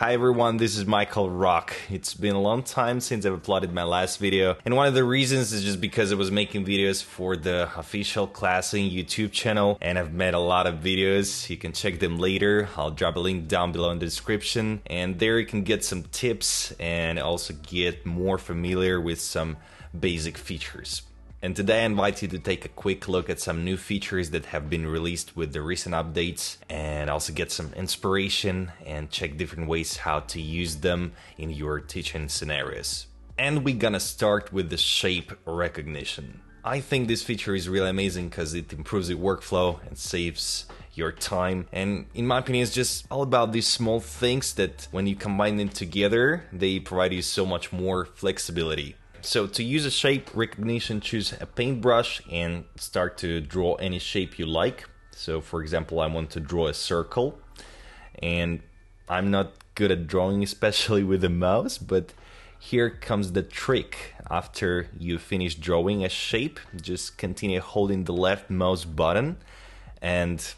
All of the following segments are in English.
Hi everyone, this is Michael Rock. It's been a long time since I've uploaded my last video, and one of the reasons is just because I was making videos for the official ClassIn YouTube channel, and I've made a lot of videos. You can check them later. I'll drop a link down below in the description, and there you can get some tips and also get more familiar with some basic features. And today I invite you to take a quick look at some new features that have been released with the recent updates and also get some inspiration and check different ways how to use them in your teaching scenarios. And we're gonna start with the shape recognition. I think this feature is really amazing because it improves your workflow and saves your time. And in my opinion, it's just all about these small things that when you combine them together, they provide you so much more flexibility. So to use a shape recognition, choose a paintbrush and start to draw any shape you like. So for example, I want to draw a circle and I'm not good at drawing, especially with a mouse, but here comes the trick. After you finish drawing a shape, just continue holding the left mouse button and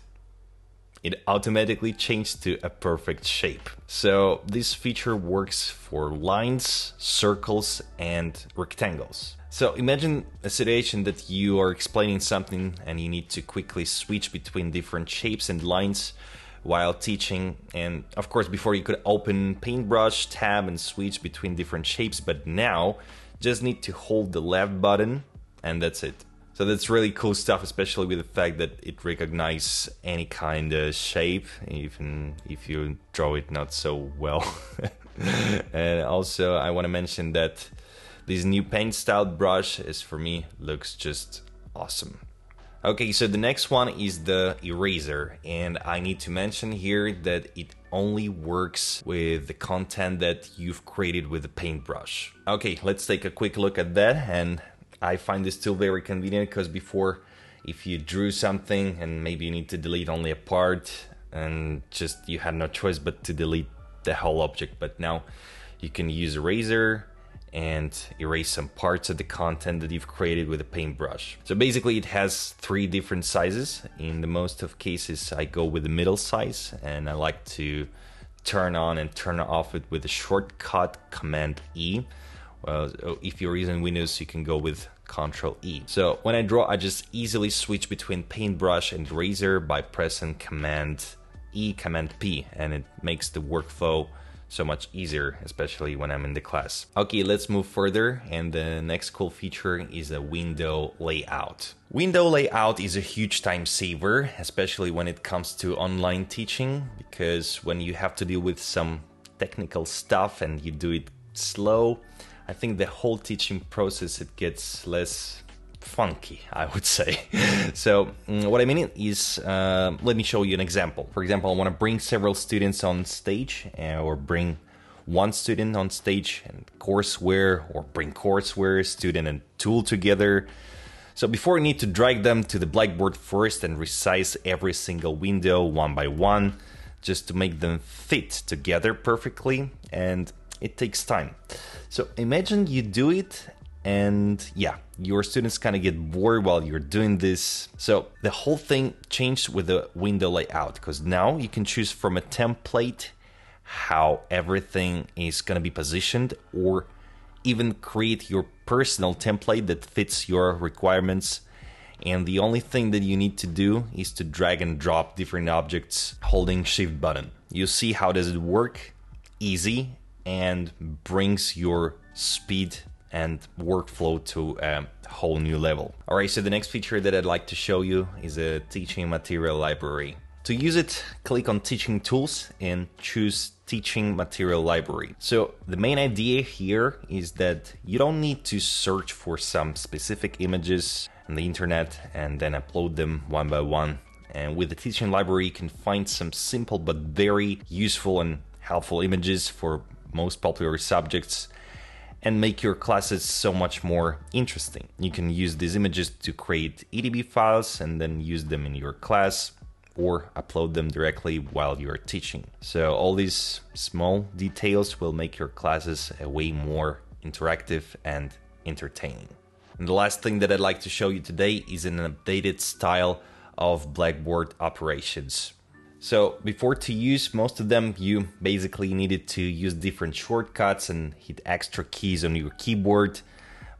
it automatically changed to a perfect shape. So this feature works for lines, circles, and rectangles. So imagine a situation that you are explaining something and you need to quickly switch between different shapes and lines while teaching and of course before you could open paintbrush tab and switch between different shapes but now just need to hold the left button and that's it so that's really cool stuff, especially with the fact that it recognizes any kind of shape, even if you draw it not so well. and also, I want to mention that this new paint style brush is for me looks just awesome. Okay, so the next one is the eraser, and I need to mention here that it only works with the content that you've created with the paintbrush. Okay, let's take a quick look at that and I find this still very convenient because before, if you drew something and maybe you need to delete only a part and just you had no choice but to delete the whole object. But now you can use eraser and erase some parts of the content that you've created with a paintbrush. So basically it has three different sizes. In the most of cases I go with the middle size and I like to turn on and turn off it with a shortcut command E. Well, if you're using Windows, you can go with Control E. So when I draw, I just easily switch between paintbrush and eraser by pressing Command E, Command P, and it makes the workflow so much easier, especially when I'm in the class. Okay, let's move further, and the next cool feature is a window layout. Window layout is a huge time saver, especially when it comes to online teaching, because when you have to deal with some technical stuff and you do it slow, I think the whole teaching process it gets less funky, I would say. so mm, what I mean is, uh, let me show you an example. For example, I want to bring several students on stage, uh, or bring one student on stage and courseware, or bring courseware, student and tool together. So before I need to drag them to the Blackboard first and resize every single window one by one, just to make them fit together perfectly, and it takes time. So imagine you do it and yeah, your students kind of get bored while you're doing this. So the whole thing changed with the window layout because now you can choose from a template how everything is going to be positioned or even create your personal template that fits your requirements. And the only thing that you need to do is to drag and drop different objects holding shift button. You see how does it work? Easy and brings your speed and workflow to a whole new level. Alright, so the next feature that I'd like to show you is a teaching material library. To use it, click on Teaching Tools and choose Teaching Material Library. So the main idea here is that you don't need to search for some specific images on the internet and then upload them one by one. And with the Teaching Library, you can find some simple but very useful and helpful images for most popular subjects and make your classes so much more interesting. You can use these images to create EDB files and then use them in your class or upload them directly while you're teaching. So all these small details will make your classes a way more interactive and entertaining. And the last thing that I'd like to show you today is an updated style of Blackboard operations. So before to use most of them, you basically needed to use different shortcuts and hit extra keys on your keyboard.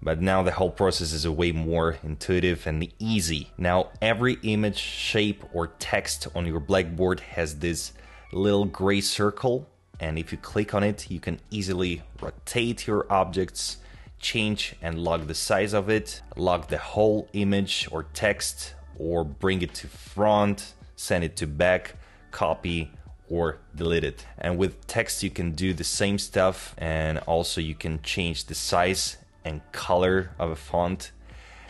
But now the whole process is a way more intuitive and easy. Now every image, shape or text on your blackboard has this little gray circle and if you click on it, you can easily rotate your objects, change and lock the size of it, lock the whole image or text or bring it to front, send it to back copy or delete it. And with text, you can do the same stuff and also you can change the size and color of a font.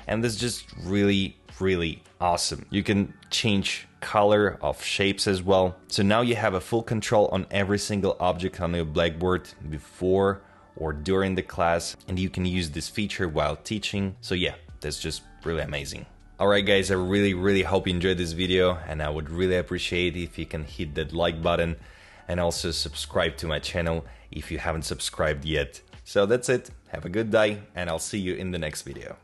And this is just really, really awesome. You can change color of shapes as well. So now you have a full control on every single object on your blackboard before or during the class and you can use this feature while teaching. So yeah, that's just really amazing. Alright guys, I really really hope you enjoyed this video and I would really appreciate if you can hit that like button and also subscribe to my channel if you haven't subscribed yet. So that's it, have a good day and I'll see you in the next video.